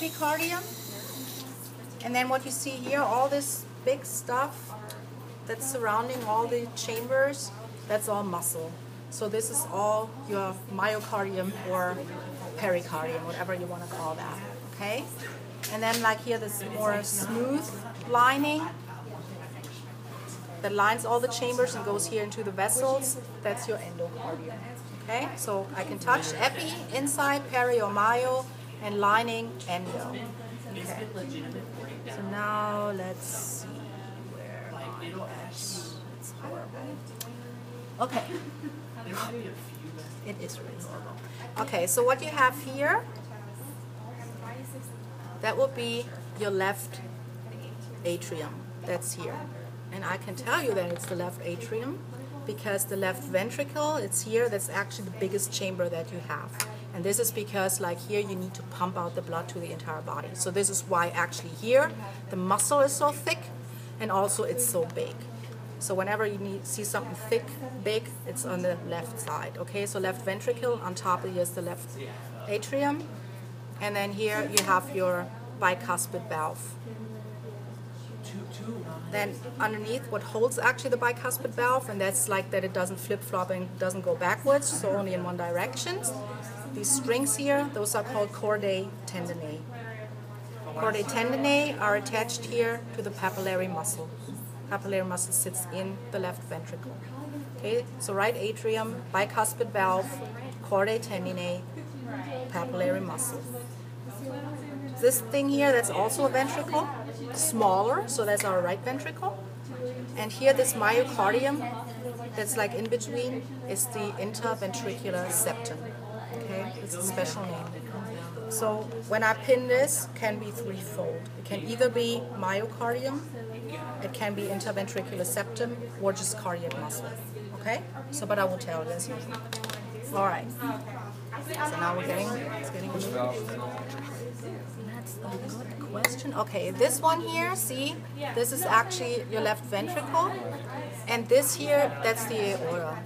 epicardium. And then what you see here, all this big stuff that's surrounding all the chambers, that's all muscle. So this is all your myocardium or pericardium, whatever you want to call that. Okay? And then like here, this more smooth lining that lines all the chambers and goes here into the vessels. That's your endocardium. Okay? So I can touch epi, inside, peri or myo, and lining endo. Okay. So now let's see where are you at. It's horrible. Okay. It is really horrible. Okay, so what you have here, that will be your left atrium. That's here. And I can tell you that it's the left atrium because the left ventricle, it's here, that's actually the biggest chamber that you have. And this is because like here you need to pump out the blood to the entire body. So this is why actually here the muscle is so thick and also it's so big. So whenever you need, see something thick, big, it's on the left side. Okay, so left ventricle, on top of is the left atrium. And then here you have your bicuspid valve. Then underneath what holds actually the bicuspid valve, and that's like that it doesn't flip-flop and doesn't go backwards, so only in one direction. These strings here, those are called chordae tendineae. Chordae tendineae are attached here to the papillary muscle. Papillary muscle sits in the left ventricle. Okay, so right atrium, bicuspid valve, chordae tendineae, papillary muscle. This thing here, that's also a ventricle, smaller, so that's our right ventricle. And here, this myocardium, that's like in between, is the interventricular septum. Okay, it's a special name. So when I pin this, can be threefold. It can either be myocardium, it can be interventricular septum, or just cardiac muscle. Okay? So, but I will tell this. All right. So now we're getting, it's getting. That's a good question. Okay, this one here, see, this is actually your left ventricle, and this here, that's the aorta.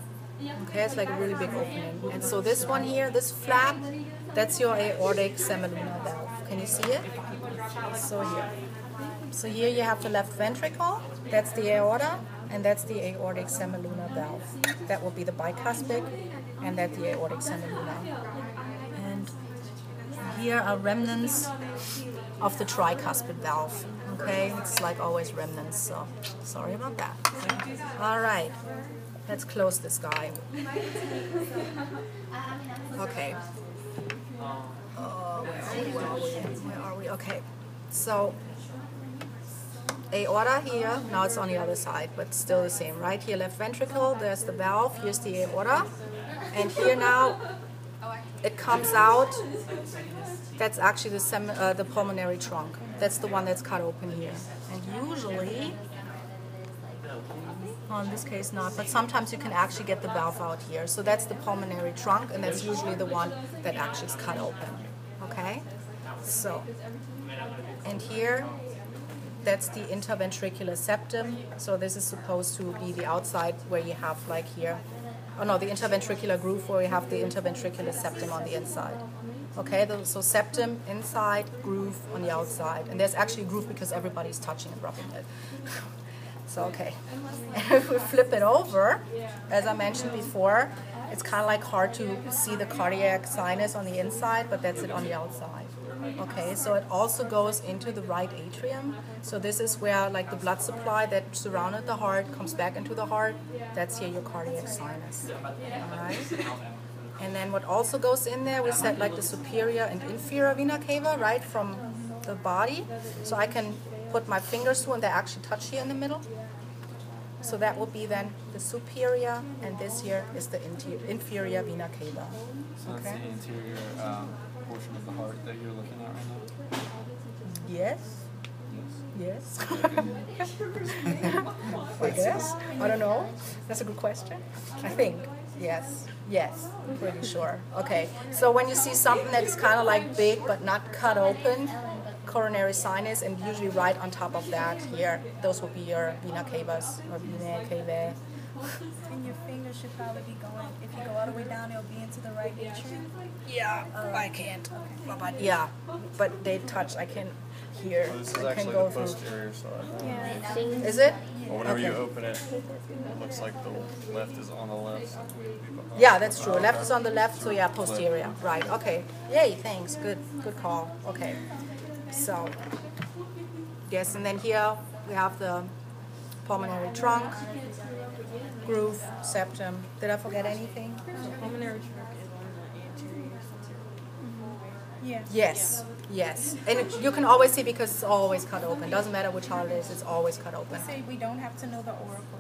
Okay, it's like a really big opening. And so this one here, this flap, that's your aortic semilunar valve. Can you see it? So here. So here you have the left ventricle, that's the aorta, and that's the aortic semilunar valve. That will be the bicuspid, and that's the aortic semilunar. And here are remnants of the tricuspid valve. Okay, it's like always remnants, so sorry about that. All right, let's close this guy. Okay. Oh, where are we? Where are we? Okay, so aorta here, now it's on the other side, but still the same. Right here, left ventricle, there's the valve, here's the aorta. And here now, it comes out, that's actually the, uh, the pulmonary trunk. That's the one that's cut open here. And usually, in this case not, but sometimes you can actually get the valve out here. So that's the pulmonary trunk, and that's usually the one that actually is cut open. Okay? So, and here that's the interventricular septum. So this is supposed to be the outside where you have like here, oh no, the interventricular groove where you have the interventricular septum on the inside. Okay, so septum inside, groove on the outside. And there's actually a groove because everybody's touching and rubbing it. so okay, if we flip it over, as I mentioned before, it's kind of like hard to see the cardiac sinus on the inside, but that's it on the outside. Okay, so it also goes into the right atrium. So this is where like the blood supply that surrounded the heart comes back into the heart. That's here your cardiac sinus. All right. And then what also goes in there, we said like the superior and inferior vena cava, right, from the body. So I can put my fingers through and they actually touch here in the middle. So that will be then the superior, and this here is the inferior vena cava. So okay. that's the interior um, portion of the heart that you're looking at right now? Yes. Yes. I guess. I don't know. That's a good question. I think. Yes. Yes. I'm pretty sure. Okay. So when you see something that's kind of like big but not cut open, coronary sinus, and usually right on top of that here, those will be your vena cavas or vena cavae. And your finger should probably be going, if you go all the way down, it'll be into the right atrium. Yeah, uh, I can't. But yeah, but they touch. I can hear. Well, this is I can actually go the posterior side. Yeah. Is it? Well, whenever you open it, it looks like the left is on the left. so it would be behind. Yeah, that's true. Left is on the left, so yeah, posterior. Right. Okay. Yay. Thanks. Good. Good call. Okay. So yes, and then here we have the pulmonary trunk, groove, septum. Did I forget anything? Pulmonary trunk is on the anterior Yeah. Mm-hmm. Yes. Yes. And you can always see because it's always cut open. Doesn't matter which heart it is. It's always cut open. Say we don't have to know the auricle,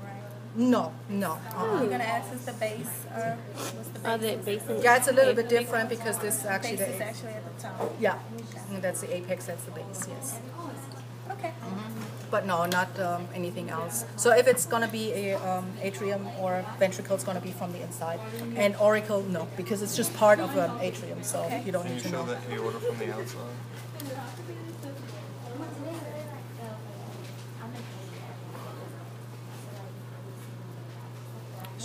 right? No. No. uh-uh. You're gonna ask us the base, or what's the Are base? they basing? Yeah, it's a little bit different because this is actually Base is the actually at the top. yeah. And that's the apex. That's the base. Yes. Okay. but no, not um, anything else. So if it's gonna be a um, atrium or ventricle, it's gonna be from the inside, and auricle, no, because it's just part of an atrium, so you don't Can you need to show know. the aorta from the outside?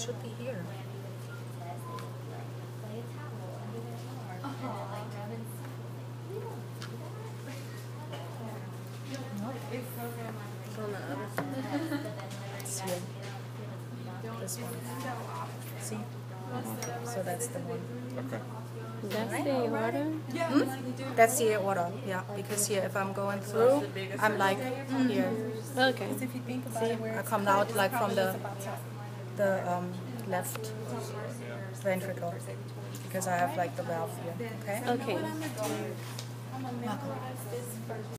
Should be here. It's here. This one. See? So that's the one. Okay. Hmm? That's the aorta? That's the aorta, yeah. Because here, if I'm going through, I'm like here. Okay. If you think about See, I come out like from the just about top. The um, left ventricle because I have like the valve here. Okay. Okay.